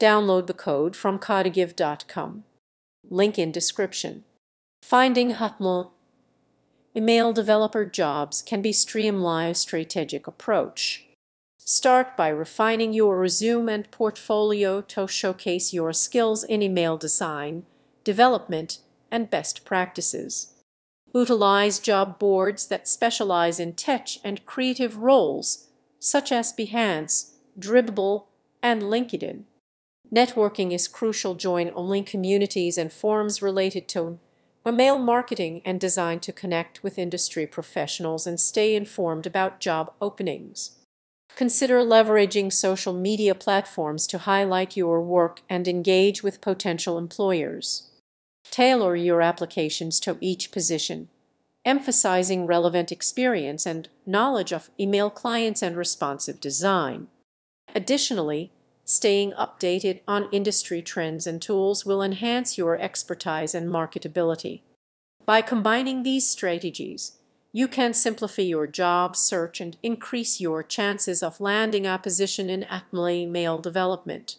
Download the code from codegive.com. Link in description. Finding HTML Email developer jobs can be streamlined strategic approach. Start by refining your resume and portfolio to showcase your skills in email design, development, and best practices. Utilize job boards that specialize in tech and creative roles, such as Behance, Dribbble, and LinkedIn. Networking is crucial. Join only communities and forums related to email marketing and designed to connect with industry professionals and stay informed about job openings. Consider leveraging social media platforms to highlight your work and engage with potential employers. Tailor your applications to each position, emphasizing relevant experience and knowledge of email clients and responsive design. Additionally, staying updated on industry trends and tools will enhance your expertise and marketability. By combining these strategies, you can simplify your job search and increase your chances of landing a position in HTML email development.